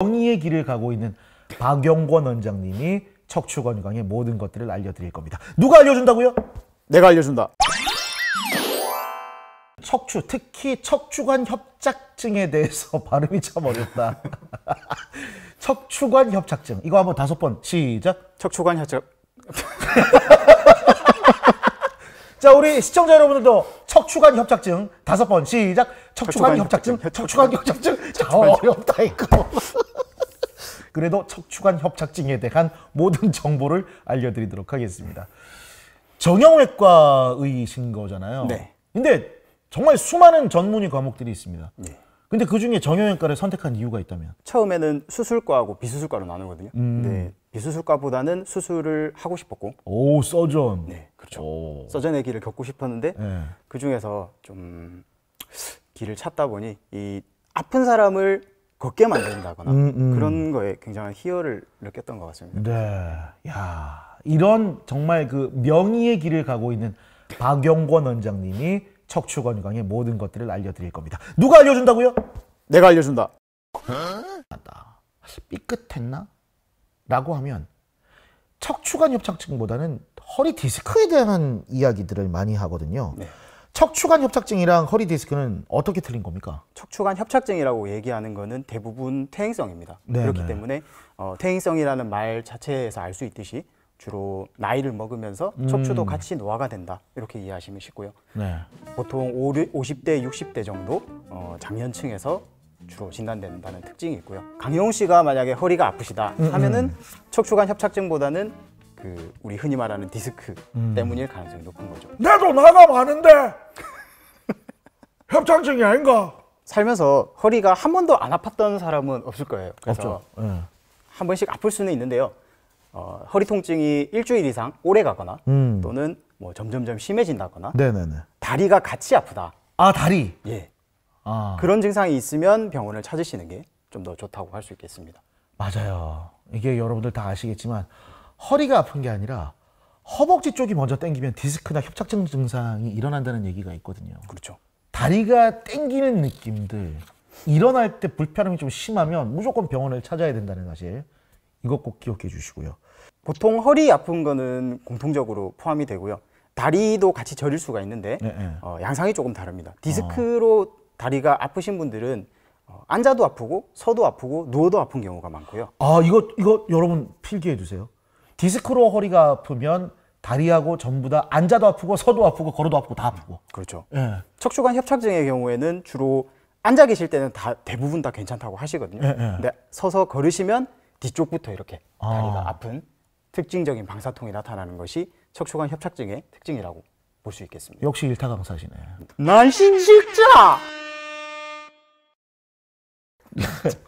정의의 길을 가고 있는 박영권 원장님이 척추 건강의 모든 것들을 알려드릴 겁니다. 누가 알려준다고요? 내가 알려준다. 척추, 특히 척추관 협착증에 대해서 발음이 참 어렵다. 척추관 협착증. 이거 한번 다섯 번 시작. 척추관 협착 자, 우리 시청자 여러분들도 척추관 협착증 다섯 번 시작. 척추관 척추관 협착증, 협착증, 척추관 협착증. 자, 어렵다 이거. 그래도 척추관 협착증에 대한 모든 정보를 알려드리도록 하겠습니다. 정형외과의신 거잖아요. 네. 근데 정말 수많은 전문의 과목들이 있습니다. 네. 근데 그 중에 정형외과를 선택한 이유가 있다면? 처음에는 수술과하고 비수술과로 나누거든요. 근데 비수술과보다는 수술을 하고 싶었고 오, 서전. 네, 그렇죠. 오. 서전의 길을 겪고 싶었는데 네. 그 중에서 좀 길을 찾다 보니 이 아픈 사람을 걷게 만든다거나 음, 음. 그런 거에 굉장한 희열을 느꼈던 것 같습니다. 네. 야, 이런 정말 그 명의의 길을 가고 있는 박영권 원장님이 척추 건강의 모든 것들을 알려드릴 겁니다. 누가 알려준다고요? 내가 알려준다. 한다. 삐끗했나? 라고 하면 척추관 협착증보다는 허리 디스크에 대한 이야기들을 많이 하거든요. 네. 척추관 협착증이랑 허리 디스크는 어떻게 틀린 겁니까? 척추관 협착증이라고 얘기하는 거는 대부분 퇴행성입니다. 네, 그렇기 네. 때문에 어, 퇴행성이라는 말 자체에서 알 수 있듯이 주로 나이를 먹으면서 척추도 같이 노화가 된다 이렇게 이해하시면 쉽고요. 네. 보통 50대, 60대 정도 어, 장년층에서 주로 진단된다는 특징이 있고요. 강용 씨가 만약에 허리가 아프시다 하면은 척추관 협착증보다는 그 우리 흔히 말하는 디스크 때문일 가능성이 높은 거죠. 나도 나가 많은데 협착증이 아닌가? 살면서 허리가 한 번도 안 아팠던 사람은 없을 거예요. 없죠. 예. 한 번씩 아플 수는 있는데요. 어, 허리 통증이 일주일 이상 오래 가거나 음. 또는 뭐 점점점 심해진다거나 네네네. 다리가 같이 아프다. 아 다리. 예. 아 그런 증상이 있으면 병원을 찾으시는 게 좀 더 좋다고 할 수 있겠습니다. 맞아요. 이게 여러분들 다 아시겠지만 허리가 아픈 게 아니라 허벅지 쪽이 먼저 땡기면 디스크나 협착증 증상이 일어난다는 얘기가 있거든요. 그렇죠. 다리가 땡기는 느낌들 일어날 때 불편함이 좀 심하면 무조건 병원을 찾아야 된다는 사실 이것 꼭 기억해 주시고요. 보통 허리 아픈 거는 공통적으로 포함이 되고요. 다리도 같이 저릴 수가 있는데 네, 네. 어, 양상이 조금 다릅니다. 디스크로 다리가 아프신 분들은 어, 앉아도 아프고 서도 아프고 누워도 아픈 경우가 많고요. 아 이거 이거 여러분 필기해 두세요. 디스크로 허리가 아프면 다리하고 전부 다 앉아도 아프고 서도 아프고 걸어도 아프고 다 아프고. 그렇죠. 예. 척추관 협착증의 경우에는 주로 앉아 계실 때는 다 대부분 다 괜찮다고 하시거든요. 예, 예. 근데 서서 걸으시면 뒤쪽부터 이렇게 아. 다리가 아픈 특징적인 방사통이 나타나는 것이 척추관 협착증의 특징이라고 볼 수 있겠습니다. 역시 일타 강사시네. 난신식자